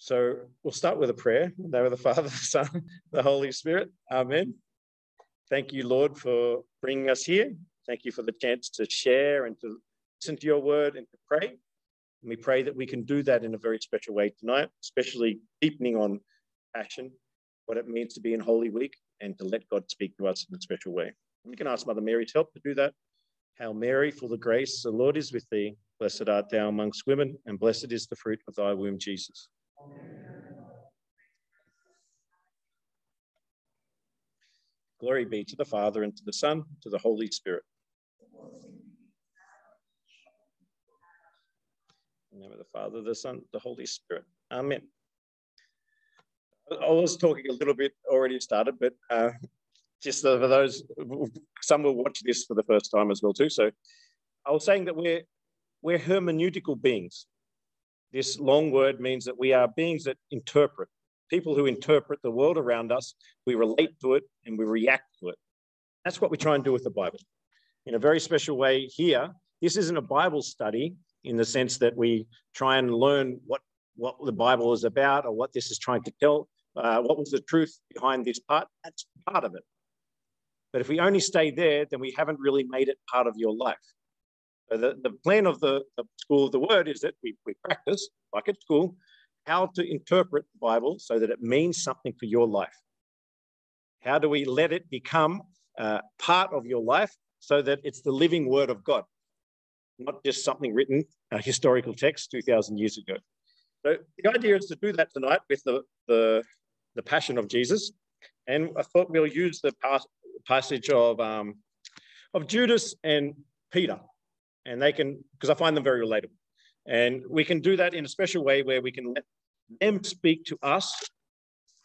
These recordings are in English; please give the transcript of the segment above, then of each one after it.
So we'll start with a prayer. In the name of the Father, the Son, the Holy Spirit. Amen. Thank you, Lord, for bringing us here. Thank you for the chance to share and to listen to your word and to pray. And we pray that we can do that in a very special way tonight, especially deepening on passion, what it means to be in Holy Week, and to let God speak to us in a special way. We can ask Mother Mary's help to do that. Hail Mary, full of grace, the Lord is with thee. Blessed art thou amongst women, and blessed is the fruit of thy womb, Jesus. Glory be to the Father, and to the Son, and to the Holy Spirit. In the name of the Father, the Son, the Holy Spirit. Amen. I was talking a little bit already started, but uh, just for those, some will watch this for the first time as well too. So I was saying that we're, we're hermeneutical beings. This long word means that we are beings that interpret, people who interpret the world around us. We relate to it and we react to it. That's what we try and do with the Bible. In a very special way here, this isn't a Bible study in the sense that we try and learn what, what the Bible is about or what this is trying to tell, uh, what was the truth behind this part. That's part of it. But if we only stay there, then we haven't really made it part of your life. So the, the plan of the, the School of the Word is that we, we practice, like at school, how to interpret the Bible so that it means something for your life. How do we let it become uh, part of your life so that it's the living Word of God, not just something written, a historical text 2,000 years ago? So the idea is to do that tonight with the, the, the Passion of Jesus. And I thought we'll use the passage of, um, of Judas and Peter and they can, because I find them very relatable. And we can do that in a special way where we can let them speak to us.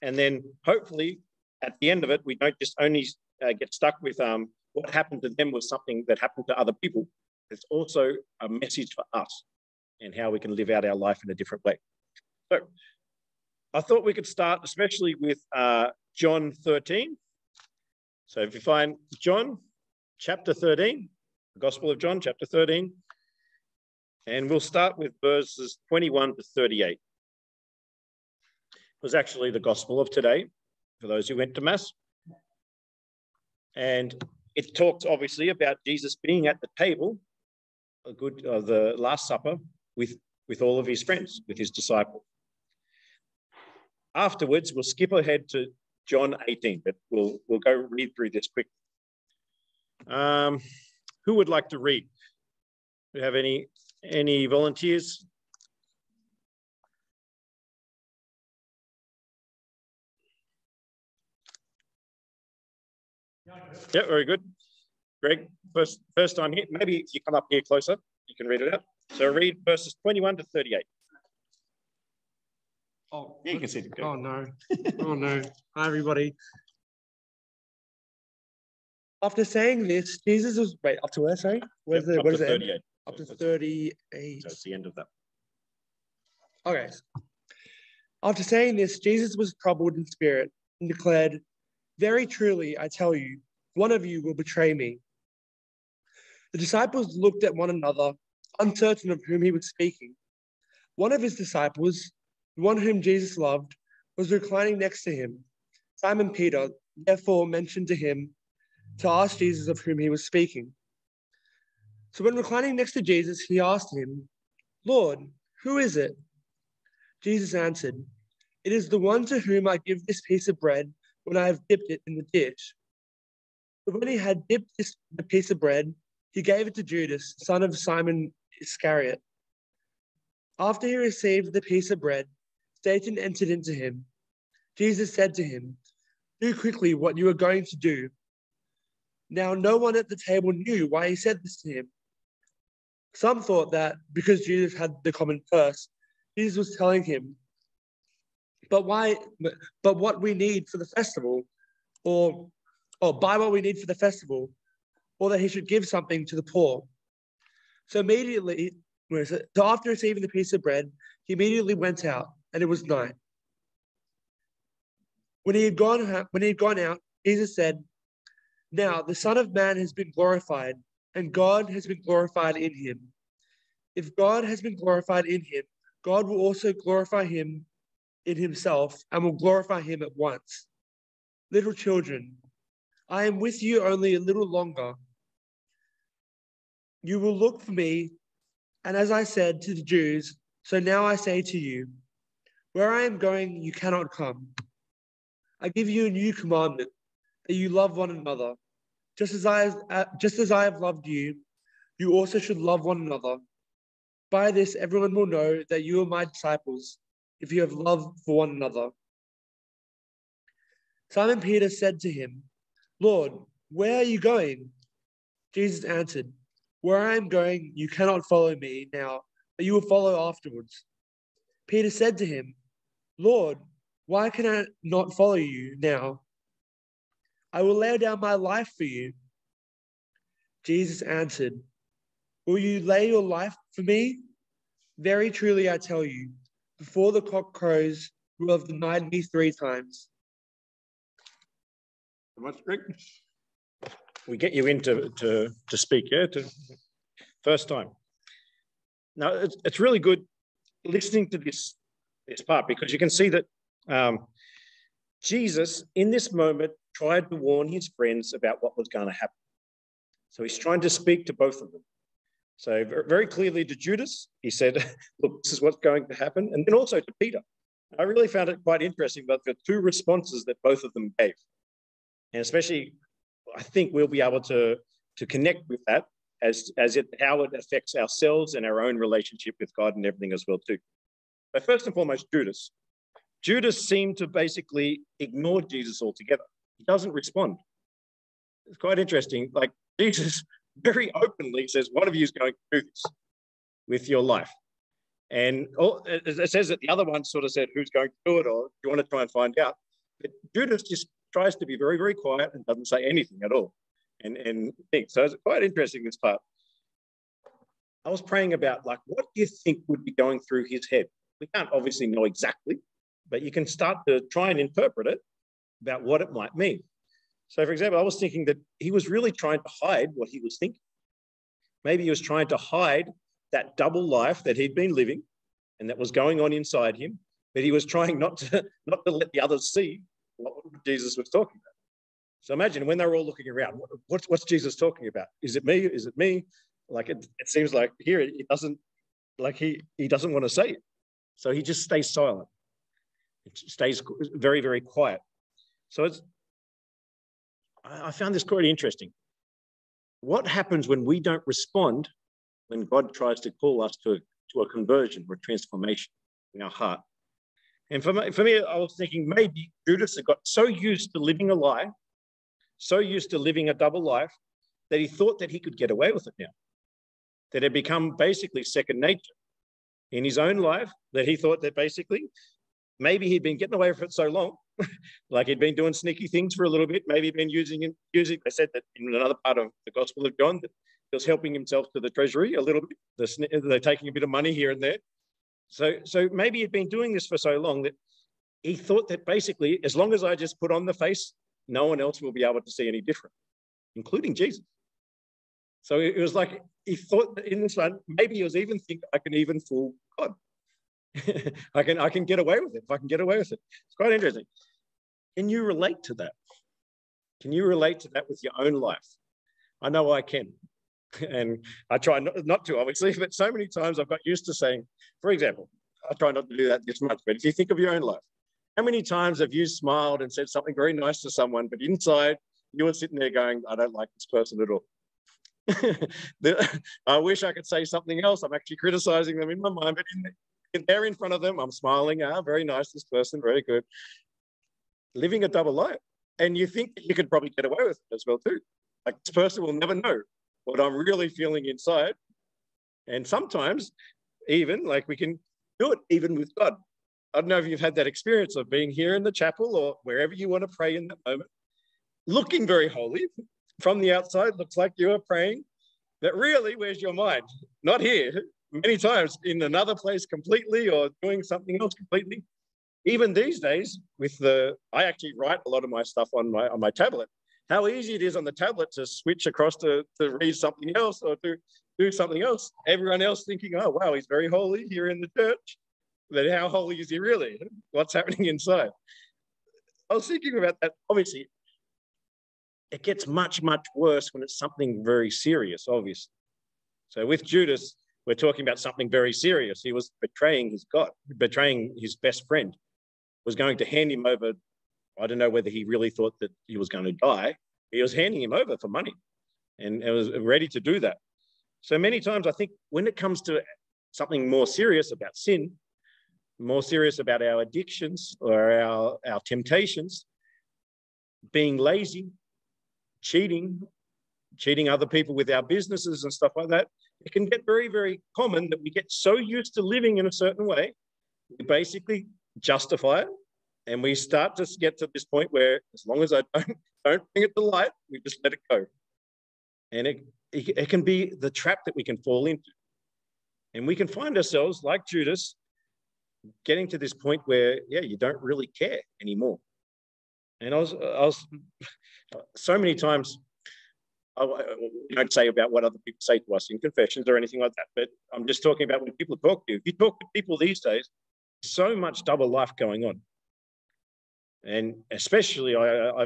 And then hopefully at the end of it, we don't just only uh, get stuck with um, what happened to them was something that happened to other people. It's also a message for us and how we can live out our life in a different way. So I thought we could start, especially with uh, John 13. So if you find John chapter 13, the Gospel of John, chapter 13. And we'll start with verses 21 to 38. It was actually the Gospel of today for those who went to Mass. And it talks obviously about Jesus being at the table, a good uh, the Last Supper, with, with all of his friends, with his disciples. Afterwards, we'll skip ahead to John 18, but we'll, we'll go read through this quickly. Um, who would like to read? Do you have any any volunteers? Yeah, very good. Greg, first first time here. Maybe if you come up here closer, you can read it out. So read verses 21 to 38. Oh, yeah, you can see it. Oh no. oh no. Hi everybody. After saying this, Jesus was wait up to where? Sorry, where's yep, the what is it? Up to thirty-eight. That's the end of that. Okay. After saying this, Jesus was troubled in spirit and declared, "Very truly, I tell you, one of you will betray me." The disciples looked at one another, uncertain of whom he was speaking. One of his disciples, the one whom Jesus loved, was reclining next to him. Simon Peter therefore mentioned to him to ask Jesus of whom he was speaking. So when reclining next to Jesus, he asked him, Lord, who is it? Jesus answered, It is the one to whom I give this piece of bread when I have dipped it in the dish. But when he had dipped this, the piece of bread, he gave it to Judas, son of Simon Iscariot. After he received the piece of bread, Satan entered into him. Jesus said to him, Do quickly what you are going to do. Now, no one at the table knew why he said this to him. Some thought that because Jesus had the common purse, Jesus was telling him, but why, but what we need for the festival, or, or buy what we need for the festival, or that he should give something to the poor. So immediately, so after receiving the piece of bread, he immediately went out, and it was night. When he had gone, when he had gone out, Jesus said, now, the Son of Man has been glorified, and God has been glorified in him. If God has been glorified in him, God will also glorify him in himself and will glorify him at once. Little children, I am with you only a little longer. You will look for me, and as I said to the Jews, so now I say to you, where I am going, you cannot come. I give you a new commandment that you love one another. Just as I, just as I have loved you, you also should love one another. By this, everyone will know that you are my disciples if you have love for one another. Simon Peter said to him, Lord, where are you going? Jesus answered, Where I am going, you cannot follow me now, but you will follow afterwards. Peter said to him, Lord, why can I not follow you now? I will lay down my life for you. Jesus answered, Will you lay your life for me? Very truly I tell you, before the cock crows, you will have denied me three times. much, Rick. We get you in to, to, to speak, yeah? To, first time. Now, it's, it's really good listening to this, this part because you can see that um, Jesus, in this moment, tried to warn his friends about what was going to happen. So he's trying to speak to both of them. So very clearly to Judas, he said, look, this is what's going to happen. And then also to Peter. I really found it quite interesting about the two responses that both of them gave. And especially, I think we'll be able to, to connect with that as, as it, how it affects ourselves and our own relationship with God and everything as well too. But first and foremost, Judas. Judas seemed to basically ignore Jesus altogether. He doesn't respond. It's quite interesting. Like Jesus very openly says, one of you is going to do this with your life. And oh, it says that the other one sort of said, who's going to do it or do you want to try and find out? But Judas just tries to be very, very quiet and doesn't say anything at all. And, and think. So it's quite interesting, this part. I was praying about like, what do you think would be going through his head? We can't obviously know exactly, but you can start to try and interpret it about what it might mean. So, for example, I was thinking that he was really trying to hide what he was thinking. Maybe he was trying to hide that double life that he'd been living and that was going on inside him, but he was trying not to, not to let the others see what Jesus was talking about. So imagine when they were all looking around, what's, what's Jesus talking about? Is it me? Is it me? Like it, it seems like here he doesn't, like he, he doesn't want to say it. So he just stays silent. It stays very, very quiet. So it's, I found this quite interesting. What happens when we don't respond when God tries to call us to, to a conversion or a transformation in our heart? And for for me, I was thinking maybe Judas had got so used to living a lie, so used to living a double life, that he thought that he could get away with it now. That it had become basically second nature in his own life, that he thought that basically maybe he'd been getting away with it so long like he'd been doing sneaky things for a little bit. Maybe he'd been using using. They said that in another part of the Gospel of John that he was helping himself to the treasury a little bit. They're, they're taking a bit of money here and there. So so maybe he'd been doing this for so long that he thought that basically, as long as I just put on the face, no one else will be able to see any different, including Jesus. So it was like he thought that in this one, maybe he was even thinking, I can even fool God. I can I can get away with it if I can get away with it. It's quite interesting. Can you relate to that? Can you relate to that with your own life? I know I can. And I try not, not to, obviously, but so many times I've got used to saying, for example, I try not to do that this much, but if you think of your own life, how many times have you smiled and said something very nice to someone, but inside you were sitting there going, I don't like this person at all? I wish I could say something else. I'm actually criticizing them in my mind, but in, there in front of them. I'm smiling. Ah, very nice, this person, very good. Living a double life. And you think you could probably get away with it as well, too. Like this person will never know what I'm really feeling inside. And sometimes, even like we can do it even with God. I don't know if you've had that experience of being here in the chapel or wherever you want to pray in that moment, looking very holy. From the outside, looks like you are praying, but really, where's your mind? Not here many times in another place completely or doing something else completely. Even these days, with the I actually write a lot of my stuff on my on my tablet. How easy it is on the tablet to switch across to, to read something else or to do something else. Everyone else thinking, oh wow, he's very holy here in the church. But how holy is he really? What's happening inside? I was thinking about that. Obviously, it gets much, much worse when it's something very serious, obviously. So with Judas, we're talking about something very serious. He was betraying his God, betraying his best friend, was going to hand him over. I don't know whether he really thought that he was going to die. He was handing him over for money and, was ready to do that. So many times, I think when it comes to something more serious about sin, more serious about our addictions or our, our temptations, being lazy, cheating, cheating other people with our businesses and stuff like that, it can get very, very common that we get so used to living in a certain way, we basically justify it. And we start to get to this point where, as long as I don't, don't bring it to light, we just let it go. And it, it, it can be the trap that we can fall into. And we can find ourselves, like Judas, getting to this point where, yeah, you don't really care anymore. And I was, I was so many times, I don't say about what other people say to us in confessions or anything like that, but I'm just talking about when people talk to you. If you talk to people these days, so much double life going on. And especially, I, I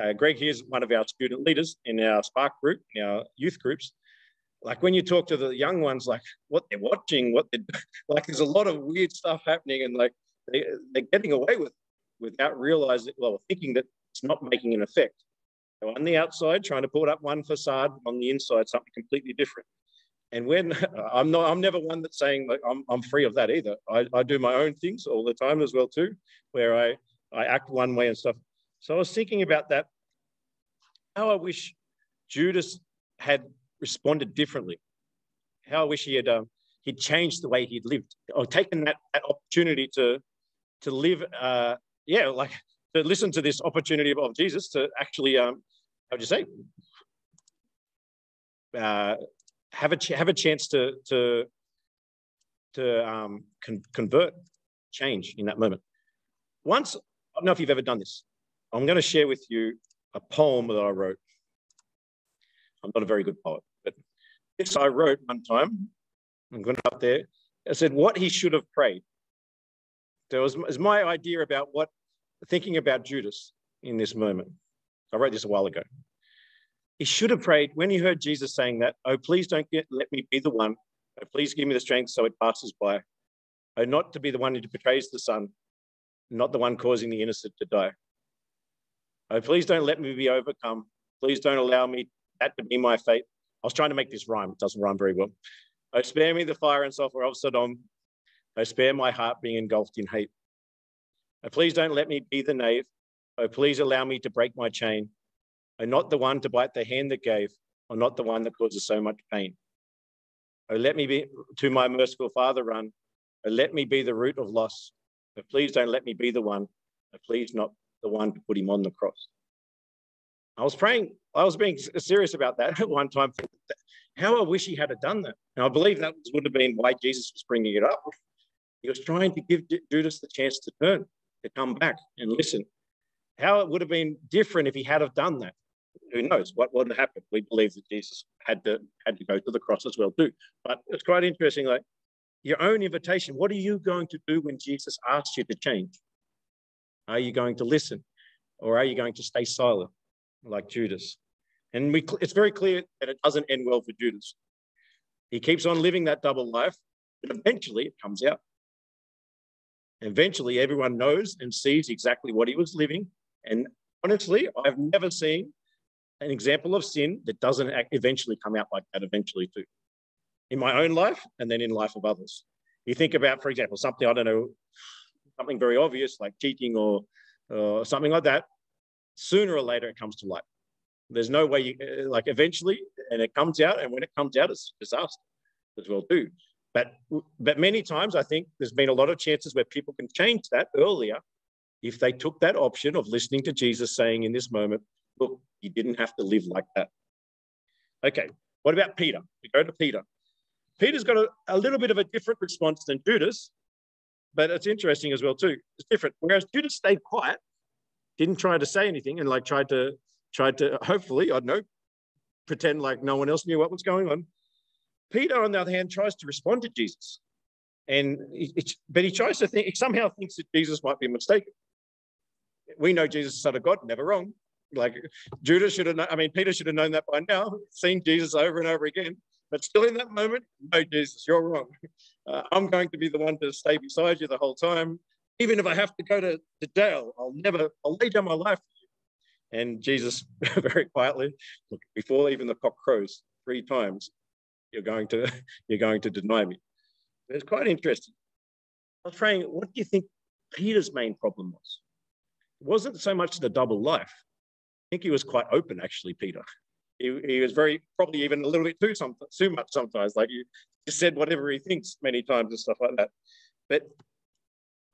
uh, Greg here is one of our student leaders in our Spark group, in our youth groups. Like when you talk to the young ones, like what they're watching, what they're like, there's a lot of weird stuff happening, and like they, they're getting away with without realizing, well, thinking that it's not making an effect. On the outside, trying to put up one facade, on the inside, something completely different. And when I'm not, I'm never one that's saying like I'm, I'm free of that either. I, I do my own things all the time as well too, where I, I act one way and stuff. So I was thinking about that. How I wish Judas had responded differently. How I wish he had um, he'd changed the way he'd lived or taken that, that opportunity to to live. Uh, yeah, like to listen to this opportunity of Jesus to actually um, how would you say uh, have a have a chance to to to um, con- convert, change in that moment. Once I don't know if you've ever done this. I'm going to share with you a poem that I wrote. I'm not a very good poet, but this I wrote one time. I'm going up there. I said what he should have prayed. There was, was my idea about what thinking about Judas in this moment. I wrote this a while ago. He should have prayed when he heard Jesus saying that, Oh, please don't get, let me be the one. Oh, please give me the strength so it passes by. Oh, not to be the one who betrays the Son, not the one causing the innocent to die. Oh, please don't let me be overcome. Please don't allow me that to be my fate. I was trying to make this rhyme. It doesn't rhyme very well. Oh, spare me the fire and sulfur of Sodom. Oh, spare my heart being engulfed in hate. Oh, please don't let me be the knave. Oh, please allow me to break my chain. Oh, not the one to bite the hand that gave, or not the one that causes so much pain. Oh, let me be to my merciful Father run. Oh, let me be the root of loss. Oh, please don't let me be the one. Oh, please not the one to put him on the cross. I was praying, I was being serious about that at one time. How I wish he had done that. And I believe that would have been why Jesus was bringing it up. He was trying to give Judas the chance to turn, to come back and listen. How it would have been different if he had have done that. Who knows what would have happened? We believe that Jesus had to had to go to the cross as well too. But it's quite interesting. Like your own invitation. What are you going to do when Jesus asks you to change? Are you going to listen or are you going to stay silent like Judas? And we, it's very clear that it doesn't end well for Judas. He keeps on living that double life, but eventually it comes out. Eventually, everyone knows and sees exactly what he was living. And honestly, I've never seen an example of sin that doesn't eventually come out like that, eventually, too. In my own life and then in life of others. You think about, for example, something, I don't know, something very obvious like cheating or, or something like that, sooner or later it comes to light. There's no way you uh, like eventually, and it comes out, and when it comes out, it's disaster as well too. But but many times I think there's been a lot of chances where people can change that earlier if they took that option of listening to Jesus saying in this moment, look, you didn't have to live like that. Okay, what about Peter? We go to Peter. Peter's got a, a little bit of a different response than Judas but it's interesting as well too. It's different. Whereas Judas stayed quiet, didn't try to say anything, and like tried to tried to hopefully I don't know pretend like no one else knew what was going on. Peter, on the other hand, tries to respond to Jesus. And it, but he tries to think, he somehow thinks that Jesus might be mistaken. We know Jesus is Son of God, never wrong. Like Judas should have known, I mean, Peter should have known that by now, seen Jesus over and over again. But still in that moment, no, Jesus, you're wrong. Uh, I'm going to be the one to stay beside you the whole time. Even if I have to go to, to jail, I'll never, I'll lay down my life for you. And Jesus, very quietly, before even the cock crows three times, you're going to, you're going to deny me. It's quite interesting. I was praying, what do you think Peter's main problem was? It wasn't so much the double life. I think he was quite open, actually, Peter. He, he was very, probably even a little bit too, some, too much sometimes. Like he just said whatever he thinks many times and stuff like that. But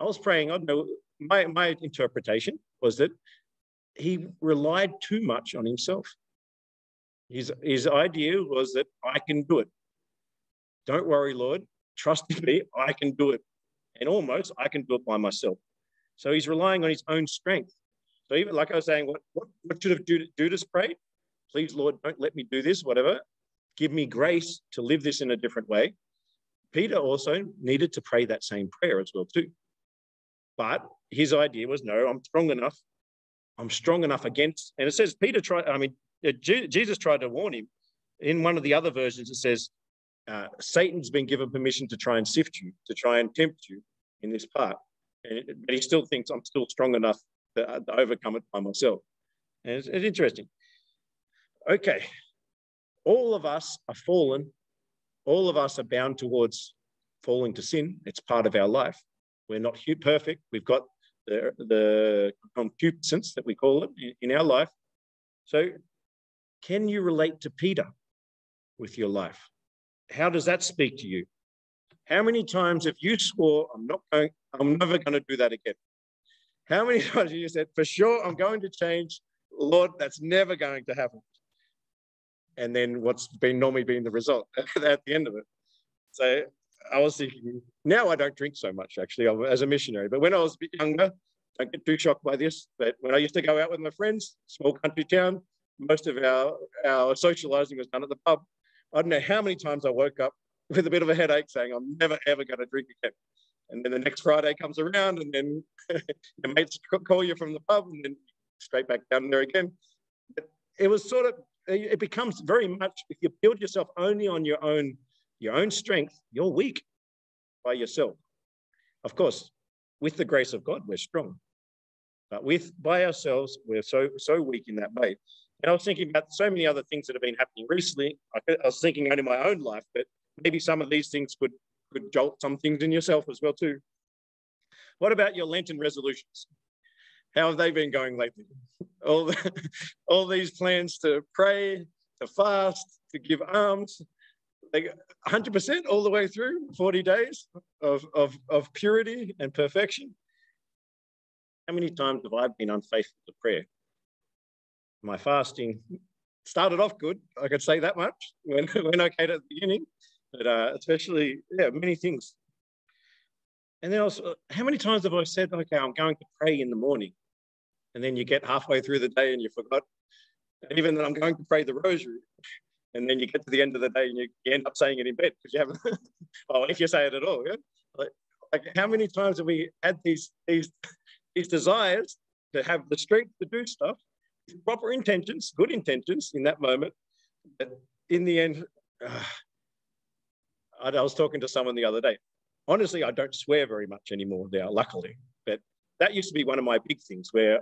I was praying, I don't know, my, my interpretation was that he relied too much on himself. His, his idea was that I can do it. Don't worry, Lord. Trust me. I can do it. And almost I can do it by myself. So he's relying on his own strength. So even like I was saying, what, what, what should have Judas prayed? Please, Lord, don't let me do this, whatever. Give me grace to live this in a different way. Peter also needed to pray that same prayer as well, too. But his idea was, no, I'm strong enough. I'm strong enough against, and it says Peter tried, I mean, Jesus tried to warn him. In one of the other versions, it says, uh, Satan's been given permission to try and sift you, to try and tempt you in this part. And, but he still thinks I'm still strong enough to, uh, to overcome it by myself. And it's, it's interesting. Okay, all of us are fallen. All of us are bound towards falling to sin. It's part of our life. We're not perfect. We've got the, the concupiscence that we call it in our life. So, can you relate to Peter with your life? How does that speak to you? How many times have you swore, I'm not going, I'm never going to do that again? How many times have you said, for sure, I'm going to change? Lord, that's never going to happen. And then what's been normally been the result at the end of it. So I was thinking, now I don't drink so much actually as a missionary, but when I was a bit younger, don't get too shocked by this, but when I used to go out with my friends, small country town, most of our, our socializing was done at the pub. I don't know how many times I woke up with a bit of a headache saying, I'm never ever going to drink again. And then the next Friday comes around, and then your mates call you from the pub, and then straight back down there again. But it was sort of, it becomes very much, if you build yourself only on your own, your own strength, you're weak by yourself. Of course, with the grace of God, we're strong. But with by ourselves, we're so so weak in that way. And I was thinking about so many other things that have been happening recently. I, was thinking only my own life, but maybe some of these things could, could jolt some things in yourself as well too. What about your Lenten resolutions? How have they been going lately? All, the, all these plans to pray, to fast, to give alms, like 100% all the way through 40 days of, of, of purity and perfection. How many times have I been unfaithful to prayer? My fasting started off good. I could say that much. Went, went okay at the beginning, but uh, especially, yeah, many things. And then also, how many times have I said, okay, I'm going to pray in the morning? And then you get halfway through the day and you forgot. And even that I'm going to pray the rosary. And then you get to the end of the day and you, you end up saying it in bed because you haven't, well, if you say it at all, yeah? Like, like how many times have we had these, these, these desires to have the strength to do stuff proper intentions, good intentions in that moment. But in the end, uh, I, was talking to someone the other day. Honestly, I don't swear very much anymore now, luckily. But that used to be one of my big things where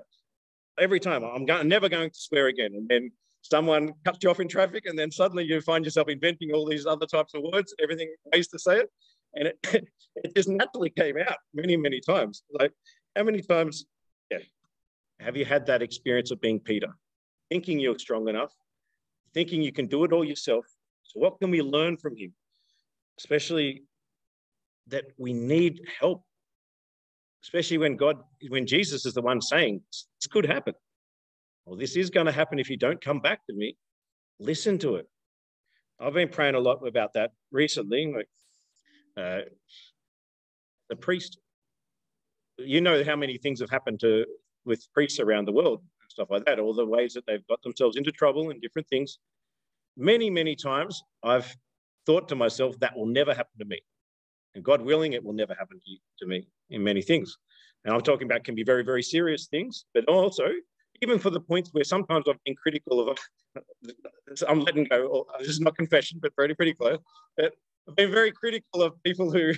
every time I'm go- never going to swear again. And then someone cuts you off in traffic, and then suddenly you find yourself inventing all these other types of words, everything ways to say it. And it, it just naturally came out many, many times. Like, how many times, yeah, have you had that experience of being Peter? Thinking you're strong enough, thinking you can do it all yourself. So, what can we learn from him? Especially that we need help, especially when God, when Jesus is the one saying, This could happen. Well, this is going to happen if you don't come back to me. Listen to it. I've been praying a lot about that recently. Like, uh, the priest, you know how many things have happened to with priests around the world and stuff like that, all the ways that they've got themselves into trouble and different things. Many, many times I've thought to myself, that will never happen to me. And God willing, it will never happen to, you, to me in many things. And I'm talking about can be very, very serious things, but also even for the points where sometimes I've been critical of, uh, I'm letting go, uh, this is not confession, but pretty, pretty close. But I've been very critical of people who,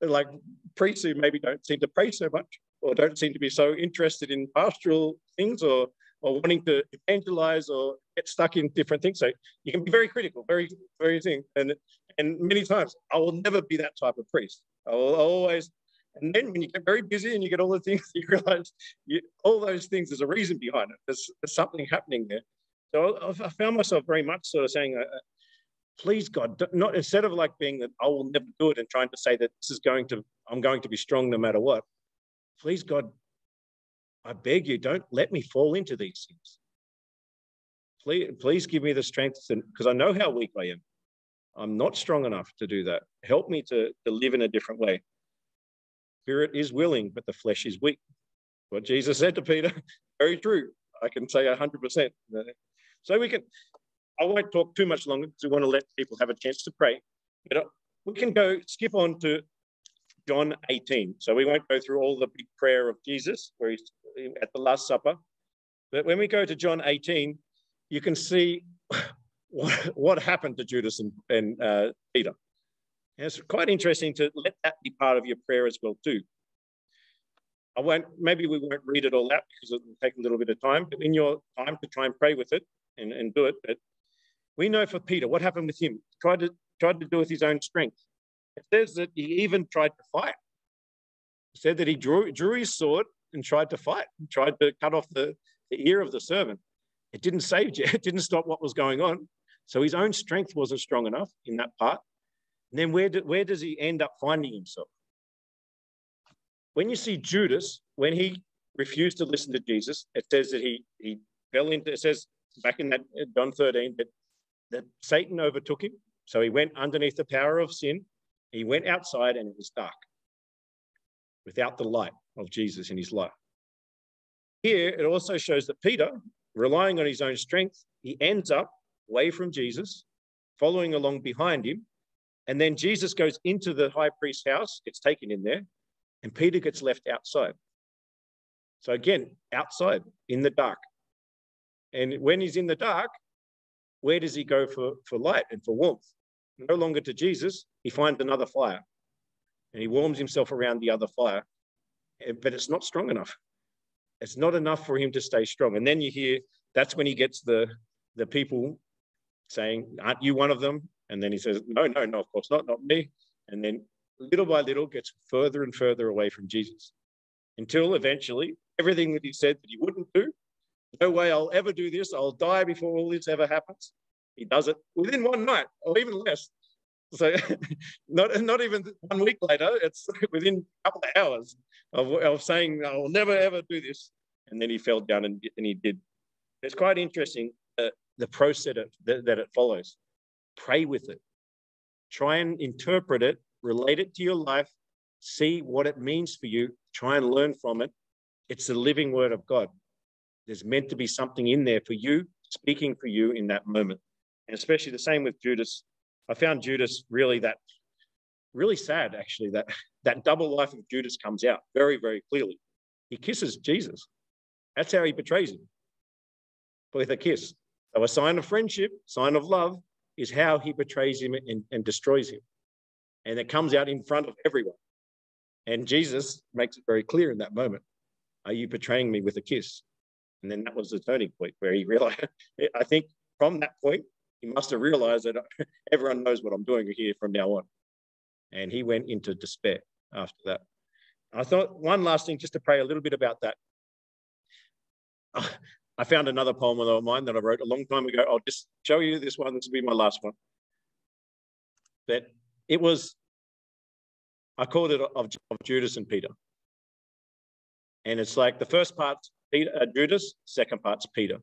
like priests who maybe don't seem to pray so much or don't seem to be so interested in pastoral things or, or wanting to evangelize or get stuck in different things. So you can be very critical, very, very thing. And, and many times I will never be that type of priest. I will always and then when you get very busy and you get all the things, you realize you, all those things, there's a reason behind it. There's, there's something happening there. So I, I found myself very much sort of saying, uh, please God, not instead of like being that I will never do it and trying to say that this is going to, I'm going to be strong no matter what. Please God, I beg you, don't let me fall into these things. Please, please give me the strength because I know how weak I am. I'm not strong enough to do that. Help me to, to live in a different way. Spirit is willing, but the flesh is weak. What Jesus said to Peter, very true. I can say 100%. So we can, I won't talk too much longer because we want to let people have a chance to pray. But uh, we can go skip on to John 18. So we won't go through all the big prayer of Jesus where he's at the Last Supper. But when we go to John 18, you can see what, what happened to Judas and, and uh, Peter. And it's quite interesting to let that be part of your prayer as well too. I won't, maybe we won't read it all out because it will take a little bit of time, but in your time to try and pray with it and, and do it. But we know for Peter, what happened with him? He tried to, tried to do with his own strength. It says that he even tried to fight. It said that he drew, drew his sword and tried to fight, tried to cut off the, the ear of the servant. It didn't save you, it didn't stop what was going on. So his own strength wasn't strong enough in that part. And then where, do, where does he end up finding himself? When you see Judas, when he refused to listen to Jesus, it says that he, he fell into, it says back in that John 13, that, that Satan overtook him. So he went underneath the power of sin. He went outside and it was dark without the light of Jesus in his life. Here, it also shows that Peter, relying on his own strength, he ends up away from Jesus, following along behind him. And then Jesus goes into the high priest's house, gets taken in there, and Peter gets left outside. So again, outside in the dark. And when he's in the dark, where does he go for, for light and for warmth? No longer to Jesus, he finds another fire and he warms himself around the other fire, eh, but it's not strong enough. It's not enough for him to stay strong. And then you hear that's when he gets the, the people saying, Aren't you one of them? And then he says, No, no, no, of course not, not me. And then little by little gets further and further away from Jesus until eventually everything that he said that he wouldn't do, no way I'll ever do this, I'll die before all this ever happens. He does it within one night or even less. So not, not even one week later, it's within a couple of hours of, of saying, I will never ever do this. And then he fell down and, and he did. It's quite interesting uh, the process that, that it follows. Pray with it. Try and interpret it, relate it to your life, see what it means for you, try and learn from it. It's the living word of God. There's meant to be something in there for you, speaking for you in that moment. And especially the same with Judas. I found Judas really that really sad actually that that double life of Judas comes out very very clearly. He kisses Jesus. That's how he betrays him. With a kiss. So a sign of friendship, sign of love is how he betrays him and, and destroys him. And it comes out in front of everyone. And Jesus makes it very clear in that moment. Are you betraying me with a kiss? And then that was the turning point where he realized, I think from that point, he must have realized that everyone knows what I'm doing here from now on. And he went into despair after that. I thought one last thing, just to pray a little bit about that. I found another poem of mine that I wrote a long time ago. I'll just show you this one. This will be my last one. But it was, I called it of, of Judas and Peter. And it's like the first part's Peter, uh, Judas, second part's Peter,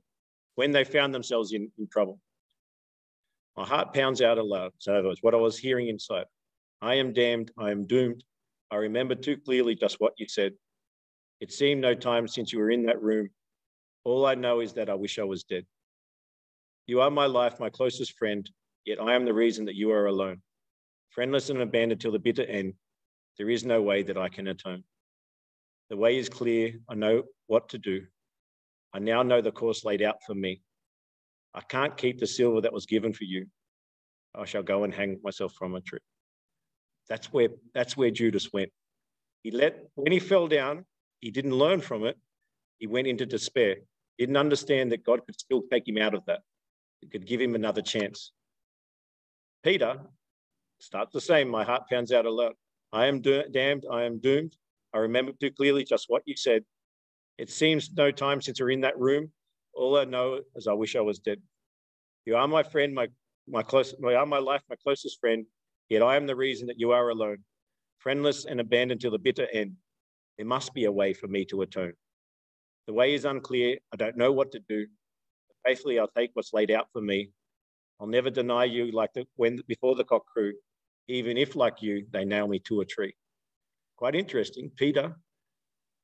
when they found themselves in, in trouble. My heart pounds out aloud. So that was what I was hearing inside. I am damned. I am doomed. I remember too clearly just what you said. It seemed no time since you were in that room. All I know is that I wish I was dead. You are my life, my closest friend, yet I am the reason that you are alone. Friendless and abandoned till the bitter end, there is no way that I can atone. The way is clear. I know what to do. I now know the course laid out for me. I can't keep the silver that was given for you. I shall go and hang myself from a tree. That's where that's where Judas went. He let when he fell down, he didn't learn from it. He went into despair. Didn't understand that God could still take him out of that. He could give him another chance. Peter starts the same. My heart pounds out a lot. I am damned. I am doomed. I remember too clearly just what you said. It seems no time since we're in that room. All I know is I wish I was dead. You are my friend, my my close, you are my life, my closest friend. Yet I am the reason that you are alone, friendless and abandoned till the bitter end. There must be a way for me to atone. The way is unclear. I don't know what to do. Faithfully, I'll take what's laid out for me. I'll never deny you like the, when before the cock crew, even if, like you, they nail me to a tree. Quite interesting. Peter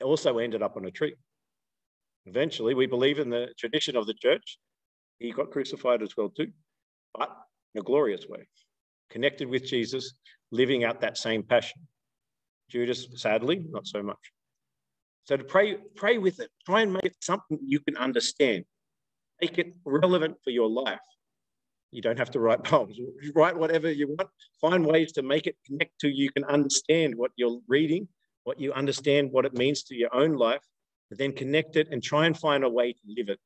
also ended up on a tree. Eventually, we believe in the tradition of the church. He got crucified as well too, but in a glorious way, connected with Jesus, living out that same passion. Judas, sadly, not so much. So to pray, pray with it. Try and make it something you can understand. Make it relevant for your life. You don't have to write poems. Write whatever you want. Find ways to make it connect to you can understand what you're reading, what you understand, what it means to your own life, but then connect it and try and find a way to live it.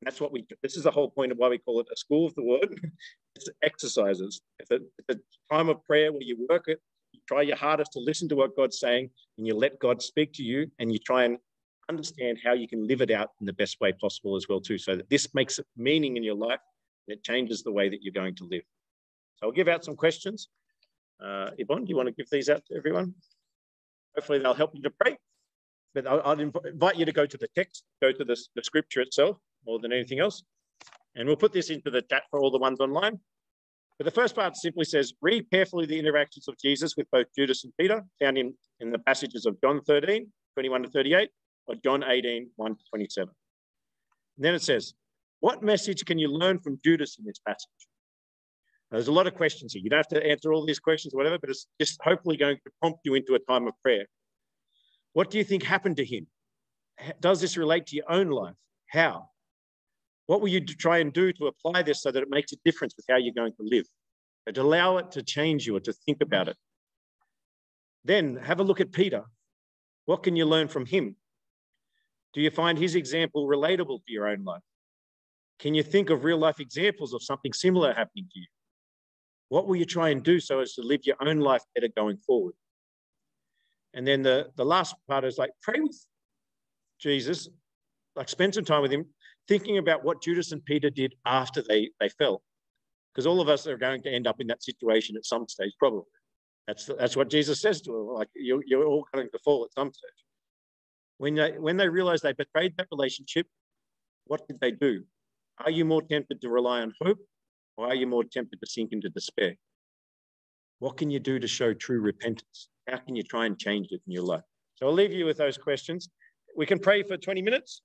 And that's what we do. This is the whole point of why we call it a school of the word. it's exercises. It's a, it's a time of prayer where you work it, you try your hardest to listen to what God's saying, and you let God speak to you, and you try and understand how you can live it out in the best way possible as well too, so that this makes it meaning in your life and it changes the way that you're going to live. So I'll give out some questions. Uh, Yvonne, do you want to give these out to everyone? Hopefully they'll help you to pray. But I'll, I'll invite you to go to the text, go to the, the scripture itself more than anything else. And we'll put this into the chat for all the ones online. But the first part simply says, read carefully the interactions of Jesus with both Judas and Peter, found in, in the passages of John 13, 21 to 38, or John 18, 1 to 27. And then it says, what message can you learn from Judas in this passage? Now, there's a lot of questions here. You don't have to answer all these questions or whatever, but it's just hopefully going to prompt you into a time of prayer. What do you think happened to him? Does this relate to your own life? How? What will you try and do to apply this so that it makes a difference with how you're going to live? And allow it to change you or to think about it. Then have a look at Peter. What can you learn from him? Do you find his example relatable to your own life? Can you think of real life examples of something similar happening to you? What will you try and do so as to live your own life better going forward? And then the, the last part is like pray with Jesus, like spend some time with him, thinking about what Judas and Peter did after they, they fell. Because all of us are going to end up in that situation at some stage, probably. That's, that's what Jesus says to them. Like, you're, you're all going to fall at some stage. When they, when they realized they betrayed that relationship, what did they do? Are you more tempted to rely on hope or are you more tempted to sink into despair? What can you do to show true repentance? How can you try and change it in your life? So I'll leave you with those questions. We can pray for 20 minutes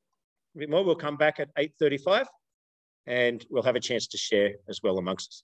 a bit more. We'll come back at 8.35 and we'll have a chance to share as well amongst us.